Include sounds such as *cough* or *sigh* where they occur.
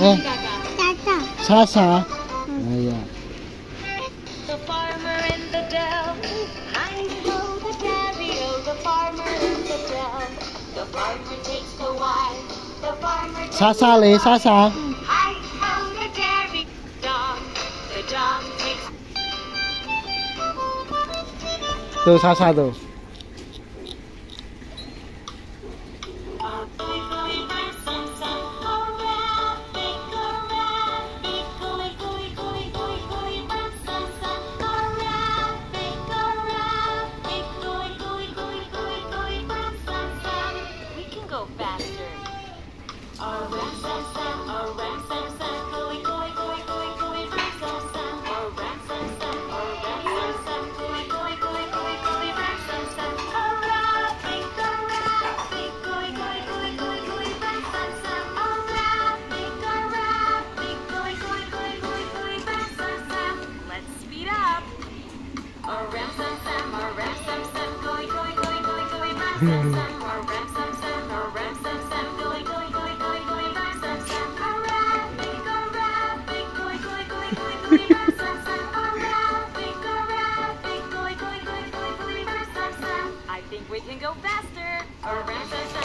Sasa. Sasa? Mm. yeah. The farmer in the dell. the daddy, the farmer in the dell. The farmer takes the wine. The farmer takes Sasa, the wine. Sasa. I hold the dairy dog. The dog takes... Tuh, Sasa tuh. *laughs* I think we can go faster.